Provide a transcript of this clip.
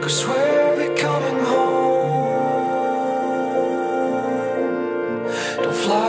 Cause we're becoming home. Don't fly